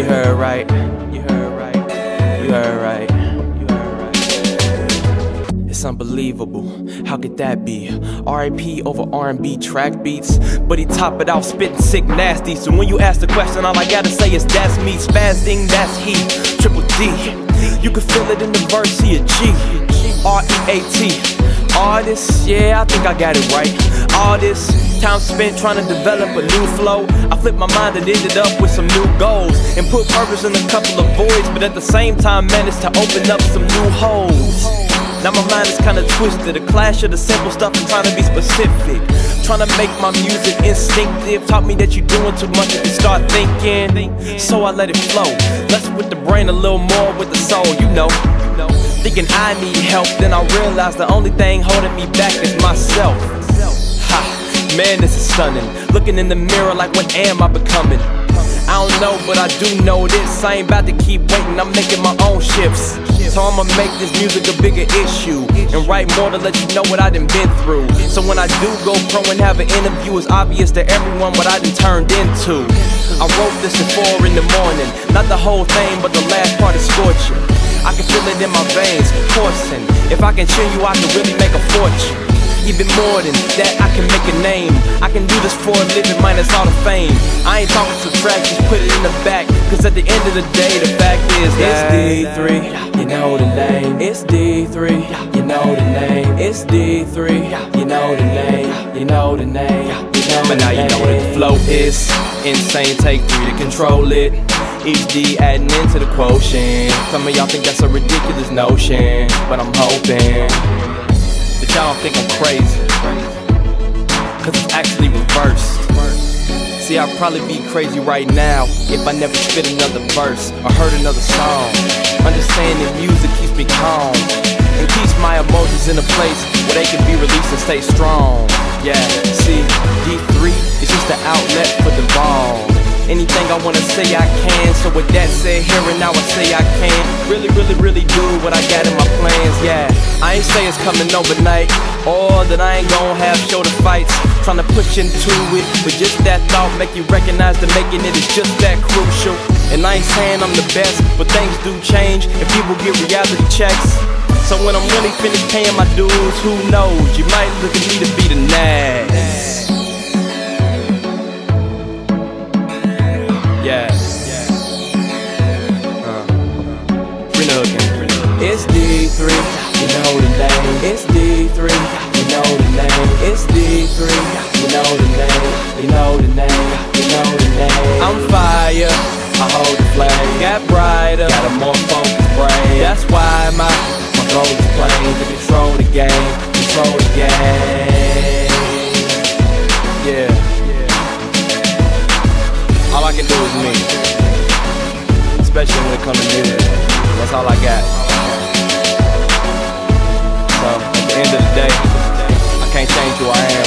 You heard right. You heard right. You heard right. You heard right. It's unbelievable. How could that be? R.I.P. over R&B track beats, but he top it off spitting sick nasty. So when you ask the question, all I gotta say is that's me. Spazzing, that's he. Triple D. You can feel it in the verse. He a G. R E A T. Artist, yeah, I think I got it right. All this time spent trying to develop a new flow. I flipped my mind and ended up with some new goals and put purpose in a couple of voids, but at the same time managed to open up some new holes. Now my mind is kinda twisted, a clash of the simple stuff and trying to be specific. Trying to make my music instinctive. Taught me that you're doing too much if you start thinking. So I let it flow. Less with the brain, a little more with the soul, you know. Thinking I need help, then I realize the only thing holding me back is myself. Ha, man, this is stunning. Looking in the mirror like, what am I becoming? I don't know, but I do know this. I ain't about to keep waiting, I'm making my own shifts. So I'ma make this music a bigger issue and write more to let you know what I done been through. So when I do go pro and have an interview, it's obvious to everyone what I done turned into. I wrote this at four in the morning, not the whole thing, but the last part is scorching. I can feel it in my veins, coursing. If I can chill you, I can really make a fortune. Even more than that, I can make a name. I can do this for a living, minus all the fame. I ain't talking to subtract, just put it in the back. Cause at the end of the day, the fact is that it's D3, you know the name. It's D3, you know the name. It's D3, you know the name. You know the name. You know the name. but now you know what the flow is. Insane, take three to control it. Each D adding into the quotient. Some of y'all think that's a ridiculous notion, but I'm hoping that y'all don't think I'm crazy. Cause it's actually reversed. See, I'd probably be crazy right now if I never spit another verse or heard another song. Understanding music keeps me calm and keeps my emotions in a place where they can be released and stay strong. Yeah, wanna say I can. So with that said here and now I say I can. Really, really, really do what I got in my plans, yeah. I ain't say it's coming overnight. Or that I ain't gon' have shoulder fights. Trying to push into it But just that thought. Make you recognize that making it is just that crucial. And I ain't saying I'm the best But things do change And people get reality checks. So when I'm really finished paying my dues Who knows, you might look at me to be the next D3, you know the name. It's D3, you know the name. It's D3, you know the name. You know the name. You know the name. I'm fire. I hold the flame. Got brighter. Got a more focused brain. That's why my my goal is plain to control the game. Control the game. Yeah. All I can do is me. Especially when it comes to music. That's all I got. End of the day, I can't change who I am.